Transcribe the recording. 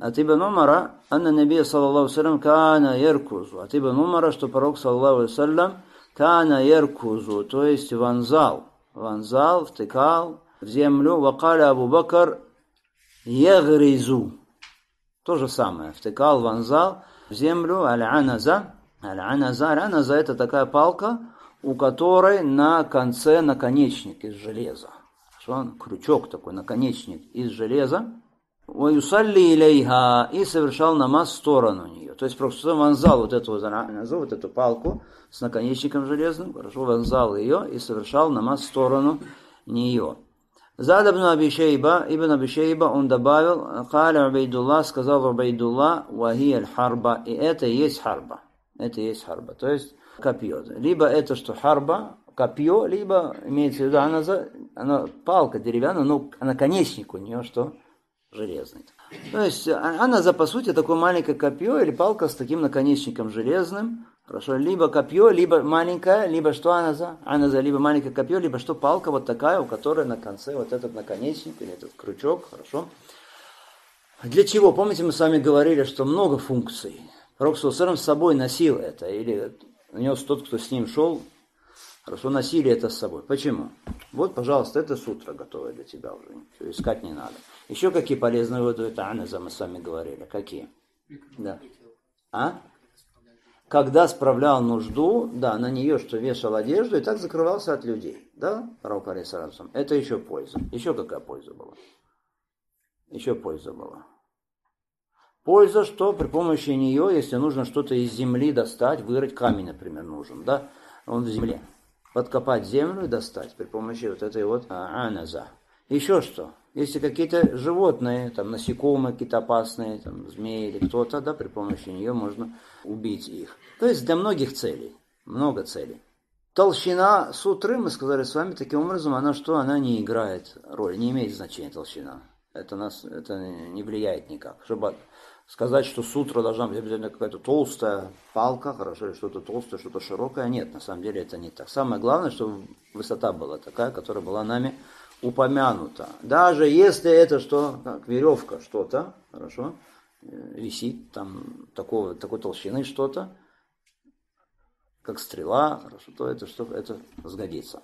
от Ибн Умара, анна Наби, саллаллаху салям, кана яркузу. От Ибн Умара, что пророк, саллаллаху салям, кана яркузу, то есть вонзал. Вонзал, втыкал в землю. Вакаля Абу Бакр ягризу. То же самое. Втыкал, вонзал в землю. Аль-аназа. Аль-аназа. Аль-аназа это такая палка, у которой на конце наконечник из железа. Крючок такой, наконечник из железа. Ваюсалли илейха и совершал намаз в сторону нее. То есть просто вонзал вот эту, вот эту палку с наконечником железным, хорошо вонзал ее и совершал намаз в сторону нее. Зад ибн Абишейба, ибн Абишейба, он добавил, Каля Убайдулла, сказал Убайдулла, вахи аль-харба, и это и есть харба. Это и есть харба, то есть копье. Либо это, что харба, копье, либо имеется в виду, она, она палка деревянная, но наконечник у нее что? Железный. То есть а, она за по сути такое маленькое копье или палка с таким наконечником железным. Хорошо, либо копье, либо маленькое, либо что она за? Она за либо маленькое копье, либо что палка вот такая, у которой на конце вот этот наконечник или этот крючок, хорошо. Для чего? Помните, мы с вами говорили, что много функций. Пророк с собой носил это, или нес тот, кто с ним шел, Хорошо, носили это с собой. Почему? Вот, пожалуйста, это сутра готовое для тебя уже. Ничего искать не надо. Еще какие полезные выводы это Аназа мы с вами говорили. Какие? Да. А? Когда справлял нужду, да, на нее что вешал одежду и так закрывался от людей. Да, Пророк Алисарамсам. Это еще польза. Еще какая польза была? Еще польза была. Польза, что при помощи нее, если нужно что-то из земли достать, вырыть камень, например, нужен, да, он в земле подкопать землю и достать при помощи вот этой вот а, аназа. Еще что? Если какие-то животные, там насекомые какие-то опасные, там змеи или кто-то, да, при помощи нее можно убить их. То есть для многих целей, много целей. Толщина сутры, мы сказали с вами, таким образом, она что? Она не играет роль, не имеет значения толщина. Это, нас, это не влияет никак. Чтобы сказать, что сутра должна быть обязательно какая-то толстая палка, хорошо, или что-то толстое, что-то широкое. Нет, на самом деле это не так. Самое главное, чтобы высота была такая, которая была нами упомянута. Даже если это что, как веревка что-то, хорошо, э, висит там такого, такой толщины что-то, как стрела, хорошо, то это что это сгодится.